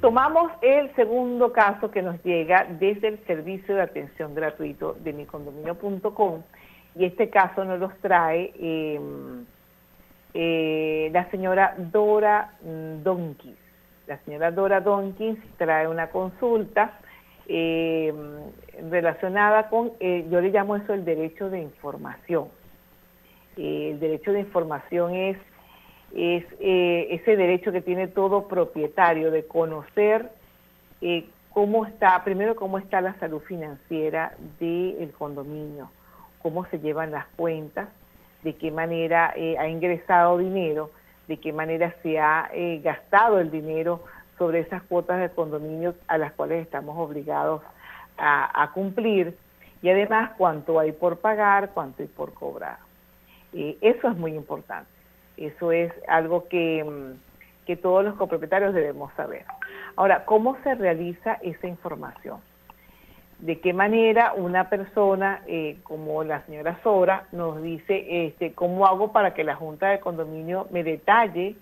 Tomamos el segundo caso que nos llega desde el servicio de atención gratuito de micondominio.com y este caso nos los trae em, eh, la señora Dora Donkis. La señora Dora Donkins trae una consulta em, relacionada con, eh, yo le llamo eso el derecho de información. Eh, el derecho de información es es eh, ese derecho que tiene todo propietario de conocer eh, cómo está, primero cómo está la salud financiera del condominio, cómo se llevan las cuentas, de qué manera eh, ha ingresado dinero, de qué manera se ha gastado el dinero sobre esas cuotas de condominio a las cuales estamos obligados a, cumplir y además cuánto hay por pagar, cuánto hay por cobrar. eso es muy importante. Eso es algo que, mm, que todos los copropietarios debemos saber. Ahora, ¿cómo se realiza esa información? de qué manera una persona eh, como la señora Sora nos dice este, cómo hago para que la Junta de Condominio me detalle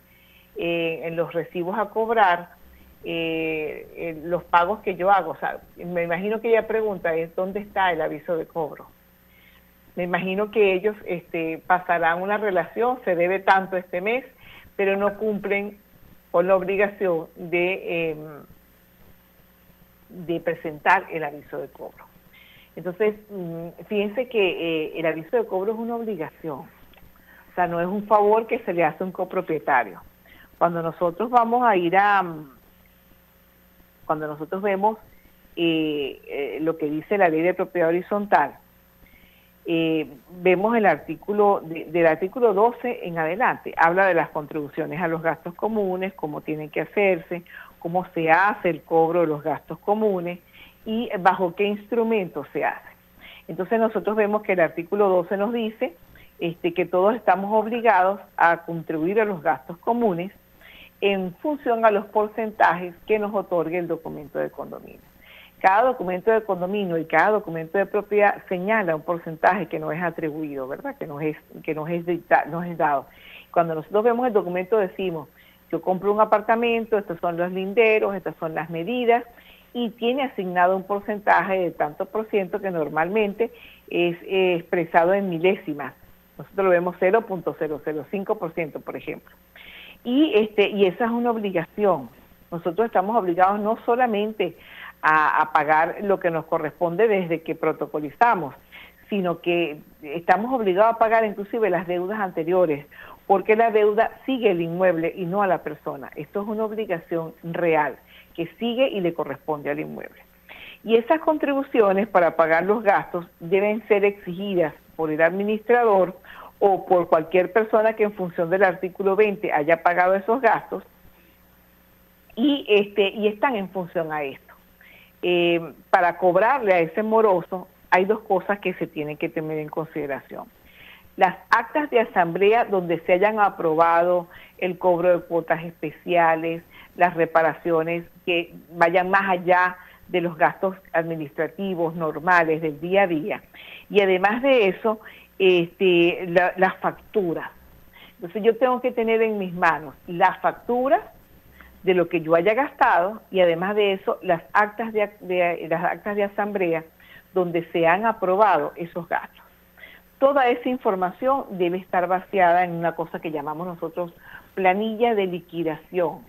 eh, en los recibos a cobrar eh, los pagos que yo hago. O sea, me imagino que ella pregunta es dónde está el aviso de cobro me imagino que ellos este, pasarán una relación, se debe tanto este mes, pero no cumplen con la obligación de, em, de presentar el aviso de cobro. Entonces, mm, fíjense que eh, el aviso de cobro es una obligación, o sea, no es un favor que se le hace a un copropietario. Cuando nosotros vamos a ir a, mm, cuando nosotros vemos eh, eh, lo que dice la ley de propiedad horizontal, eh, vemos el artículo, del artículo 12 en adelante, habla de las contribuciones a los gastos comunes, cómo tienen que hacerse, cómo se hace el cobro de los gastos comunes y bajo qué instrumento se hace. Entonces nosotros vemos que el artículo 12 nos dice este, que todos estamos obligados a contribuir a los gastos comunes en función a los porcentajes que nos otorgue el documento de condominio. Cada documento de condominio y cada documento de propiedad señala un porcentaje que no es atribuido, ¿verdad? Que no es, que no es, no es dado. Cuando nosotros vemos el documento decimos, yo compro un apartamento, estos son los linderos, estas son las medidas, y tiene asignado un porcentaje de tanto por ciento que normalmente es expresado en milésimas. Nosotros lo vemos 0.005%, por ejemplo. Y, este, y esa es una obligación. Nosotros estamos obligados no solamente a, pagar lo que nos corresponde desde que protocolizamos, sino que estamos obligados a pagar inclusive las deudas anteriores, porque la deuda sigue el inmueble y no a la persona. Esto es una obligación real que sigue y le corresponde al inmueble. Y esas contribuciones para pagar los gastos deben ser exigidas por el administrador o por cualquier persona que en función del artículo 20 haya pagado esos gastos y, este, y están en función a esto. Eh, para cobrarle a ese moroso hay dos cosas que se tienen que tener en consideración. Las actas de asamblea donde se hayan aprobado el cobro de cuotas especiales, las reparaciones que vayan más allá de los gastos administrativos normales del día a día. Y además de eso, este, las facturas. Entonces yo tengo que tener en mis manos las facturas de lo que yo haya gastado y además de eso las actas de, las actas de asamblea donde se han aprobado esos gastos. Toda esa información debe estar vaciada en una cosa que llamamos nosotros planilla de liquidación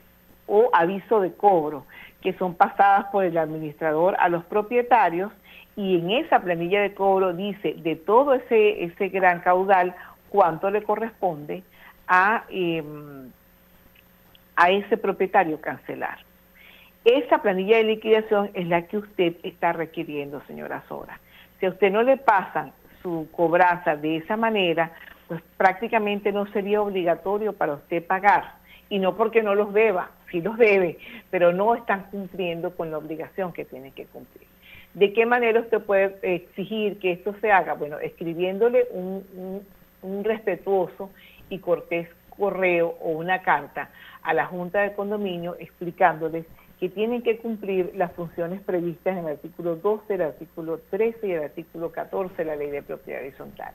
o aviso de cobro, que son pasadas por el administrador a los propietarios y en esa planilla de cobro dice de todo ese, ese gran caudal cuánto le corresponde a... Em, a ese propietario cancelar. Esa planilla de liquidación es la que usted está requiriendo, señora Sora. Si a usted no le pasan su cobranza de esa manera, pues prácticamente no sería obligatorio para usted pagar. Y no porque no los deba, sí los debe, pero no están cumpliendo con la obligación que tiene que cumplir. ¿De qué manera usted puede exigir que esto se haga? Bueno, escribiéndole un, un respetuoso y cortés correo o una carta a la Junta de Condominio explicándoles que tienen que cumplir las funciones previstas en el artículo 12, el artículo 13 y el artículo 14 de la Ley de Propiedad Horizontal.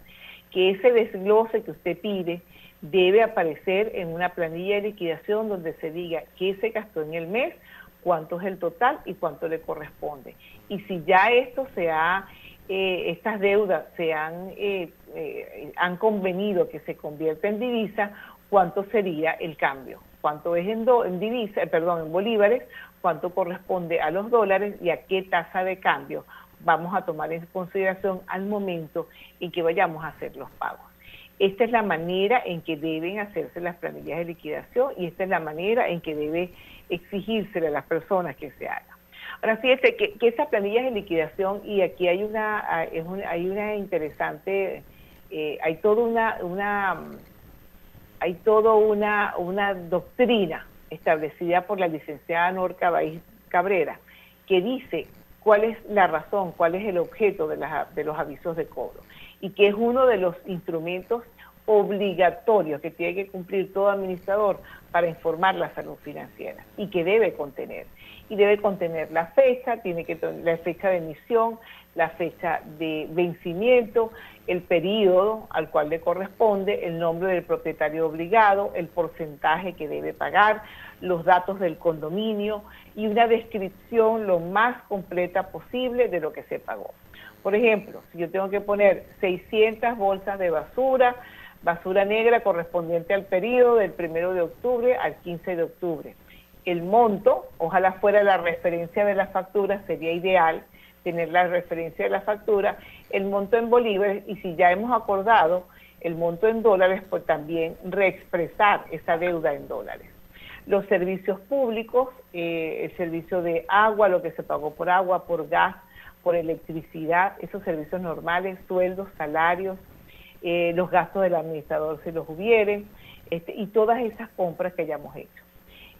Que ese desglose que usted pide debe aparecer en una planilla de liquidación donde se diga qué se gastó en el mes, cuánto es el total y cuánto le corresponde. Y si ya esto se ha, eh, estas deudas se han, eh, eh, han convenido que se convierta en divisa, cuánto sería el cambio, cuánto es en, en divisa, perdón, en bolívares, cuánto corresponde a los dólares y a qué tasa de cambio vamos a tomar en consideración al momento en que vayamos a hacer los pagos. Esta es la manera en que deben hacerse las planillas de liquidación y esta es la manera en que debe exigírsele a las personas que se haga. Ahora fíjese que, que esas planillas de liquidación, y aquí hay una, hay una interesante, eh, hay toda una, una, hay toda una, una doctrina establecida por la licenciada Norca Baís Cabrera, que dice cuál es la razón, cuál es el objeto de, de los avisos de cobro y que es uno de los instrumentos obligatorios que tiene que cumplir todo administrador para informar la salud financiera y que debe contener. Y debe contener la fecha, tiene que la fecha de emisión, la fecha de vencimiento, el periodo al cual le corresponde, el nombre del propietario obligado, el porcentaje que debe pagar, los datos del condominio y una descripción lo más completa posible de lo que se pagó. Por ejemplo, si yo tengo que poner 600 bolsas de basura, basura negra correspondiente al periodo del 1 de octubre al 15 de octubre. El monto, ojalá fuera la referencia de la factura, sería ideal tener la referencia de la factura, el monto en bolívares y si ya hemos acordado el monto en dólares, pues también reexpresar esa deuda en dólares. Los servicios públicos, eh, el servicio de agua, lo que se pagó por agua, por gas, por electricidad, esos servicios normales, sueldos, salarios, eh, los gastos del administrador si los hubieren, este, y todas esas compras que hayamos hecho.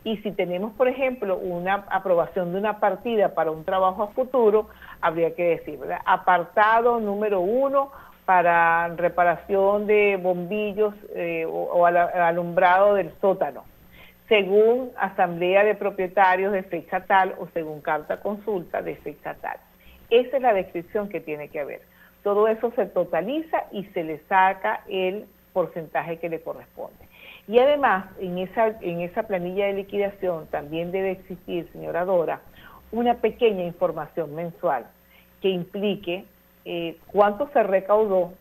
Y si tenemos, por ejemplo, una aprobación de una partida para un trabajo a futuro, habría que decir, ¿verdad? Apartado número uno para reparación de bombillos eh, o, alumbrado del sótano, según asamblea de propietarios de fecha tal o según carta consulta de fecha tal. Esa es la descripción que tiene que haber. Todo eso se totaliza y se le saca el porcentaje que le corresponde. Y además, en esa, en esa planilla de liquidación también debe existir, señora Dora, una pequeña información mensual que implique eh, cuánto se recaudó,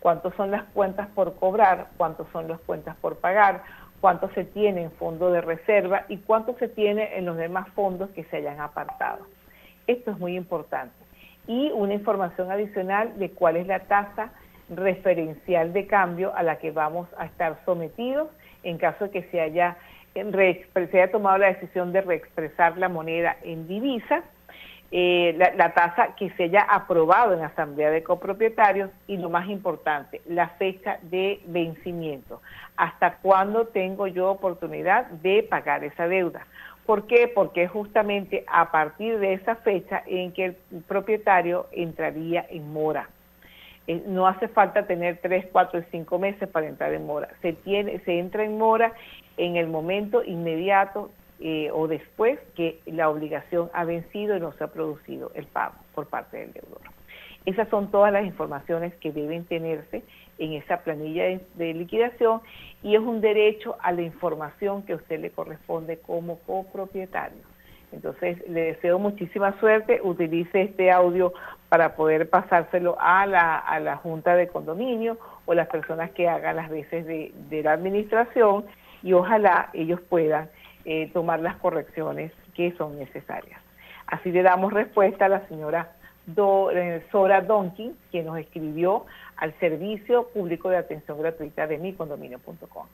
cuántos son las cuentas por cobrar, cuántos son las cuentas por pagar, cuánto se tiene en fondo de reserva y cuánto se tiene en los demás fondos que se hayan apartado. Esto es muy importante. Y una información adicional de cuál es la tasa referencial de cambio a la que vamos a estar sometidos en caso de que se haya, se haya tomado la decisión de reexpresar la moneda en divisa, eh, la, la, tasa que se haya aprobado en la asamblea de copropietarios y lo más importante, la fecha de vencimiento. ¿Hasta cuándo tengo yo oportunidad de pagar esa deuda? ¿Por qué? Porque es justamente a partir de esa fecha en que el propietario entraría en mora. Eh, no hace falta tener tres, cuatro y cinco meses para entrar en mora. Se, tiene, se entra en mora en el momento inmediato eh, o después que la obligación ha vencido y no se ha producido el pago por parte del deudor. Esas son todas las informaciones que deben tenerse en esa planilla de, liquidación y es un derecho a la información que a usted le corresponde como copropietario. Entonces, le deseo muchísima suerte, utilice este audio para poder pasárselo a la, a la Junta de Condominio o las personas que hagan las veces de, la administración y ojalá ellos puedan eh, tomar las correcciones que son necesarias. Así le damos respuesta a la señora eh, Sora Donkin, que nos escribió al servicio público de atención gratuita de micondominio.com.